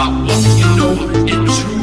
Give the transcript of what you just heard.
about what you know. It's true.